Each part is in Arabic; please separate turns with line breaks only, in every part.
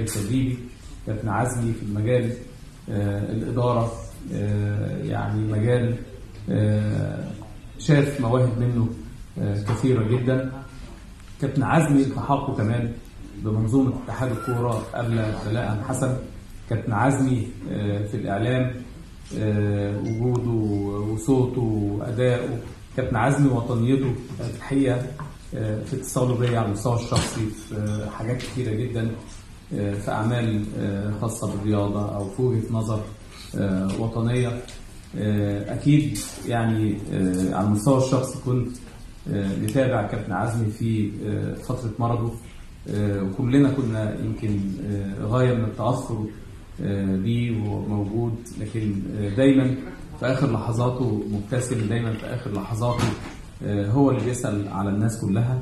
التدريبي كابتن عزمي في المجال آه، الإدارة آه، يعني مجال آه، شاف مواهب منه آه، كثيرة جدا. كابتن عزمي التحاقه كمان بمنظومة اتحاد الكورة قبل بلاء حسن. كابتن عزمي آه، في الإعلام آه، وجوده وصوته وأدائه كابتن عزمي وطنيته الحقيقة آه، في اتصاله بيا على المستوى الشخصي في حاجات كتيرة جدا في أعمال آه، خاصة بالرياضة أو في وجهة نظر آه، وطنية. آه، أكيد يعني على المستوى الشخصي كنت نتابع كابتن عزمي في فترة مرضه وكلنا كنا يمكن غاية من التأثر آه، بيه وموجود. لكن آه، دايما في آخر لحظاته مبتسم دايما في آخر لحظاته هو اللي بيسأل على الناس كلها.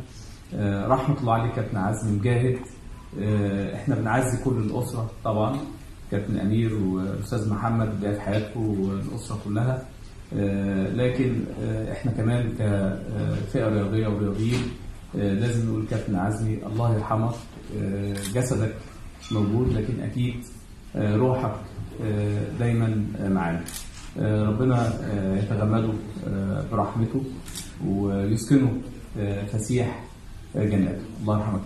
آه، رحمة الله عليه كابتن عزمي مجاهد آه، إحنا بنعزي كل الأسرة طبعا. كابتن أمير والأستاذ محمد بداية حياتكم والأسرة كلها. آه، لكن آه، إحنا كمان كفئة رياضية ورياضيين آه، لازم نقول كابتن عزمي الله يرحمك. آه، جسدك موجود لكن أكيد آه، روحك آه، دايما آه، معانا. آه، ربنا آه، يتغمده آه، برحمته ويسكنه آه، فسيح آه، جناته. الله يرحمك